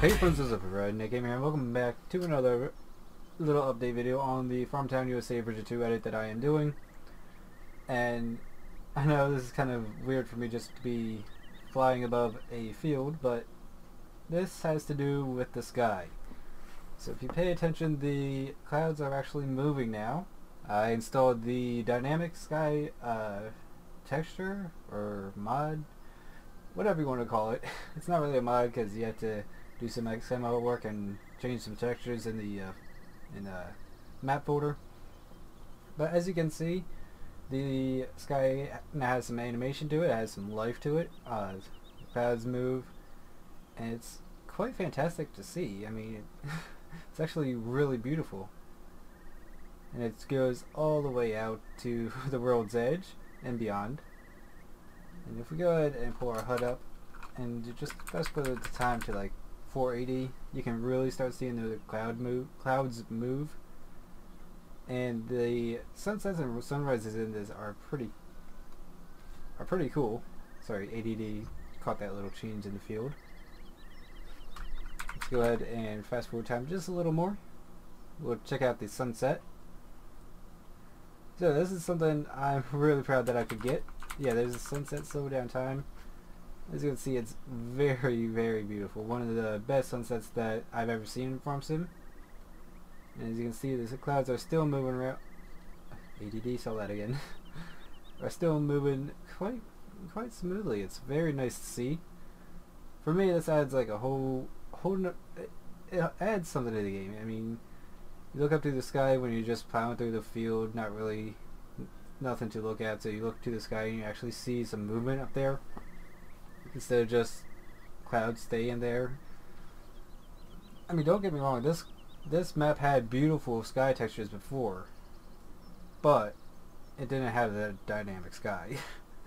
Hey friends, this is Redneck Gamer and welcome back to another little update video on the Farmtown USA version 2 edit that I am doing. And I know this is kind of weird for me just to be flying above a field, but this has to do with the sky. So if you pay attention, the clouds are actually moving now. I installed the dynamic sky uh, texture or mod, whatever you want to call it. it's not really a mod because you have to do some XML work and change some textures in the uh, in the map folder. But as you can see, the sky now has some animation to it, it has some life to it. Uh, clouds move, and it's quite fantastic to see. I mean, it's actually really beautiful. And it goes all the way out to the world's edge and beyond. And if we go ahead and pull our HUD up and just fast forward the time to like 480, you can really start seeing the cloud move, clouds move. And the sunsets and sunrises in this are pretty are pretty cool. Sorry, ADD caught that little change in the field. Let's go ahead and fast forward time just a little more. We'll check out the sunset. So this is something I'm really proud that I could get. Yeah, there's a sunset slowdown time. As you can see, it's very, very beautiful. One of the best sunsets that I've ever seen in Farm Sim. And as you can see, the clouds are still moving around. ADD saw that again. are still moving quite, quite smoothly. It's very nice to see. For me, this adds like a whole, whole. No, it adds something to the game. I mean, you look up to the sky when you're just plowing through the field, not really nothing to look at. So you look to the sky and you actually see some movement up there instead of just clouds staying there. I mean, don't get me wrong. This this map had beautiful sky textures before, but it didn't have the dynamic sky.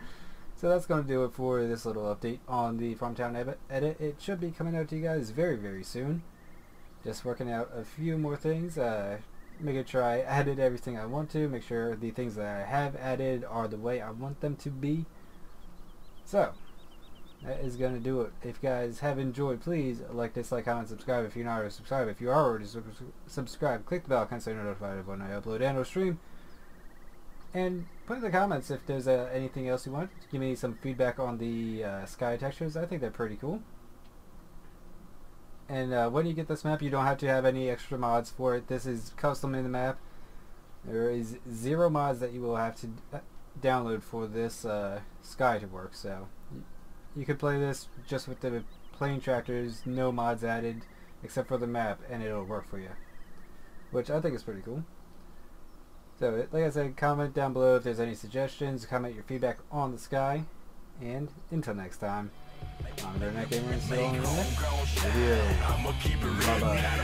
so that's going to do it for this little update on the Farmtown edit. It should be coming out to you guys very, very soon. Just working out a few more things. Uh, making sure I added everything I want to. Make sure the things that I have added are the way I want them to be. So, that is going to do it. If you guys have enjoyed, please like, dislike, comment, subscribe if you're not already subscribed. If you are already subscribed, click the bell icon so you're notified of when I upload and or stream. And put in the comments if there's uh, anything else you want. Give me some feedback on the uh, sky textures. I think they're pretty cool. And uh, when you get this map, you don't have to have any extra mods for it. This is custom in the map. There is zero mods that you will have to uh, download for this uh, sky to work. So you could play this just with the plain tractors, no mods added, except for the map, and it'll work for you. Which I think is pretty cool. So, like I said, comment down below if there's any suggestions, comment your feedback on the sky, and until next time, I'm the Redneck Gamer and see you on the next video. Bye bye.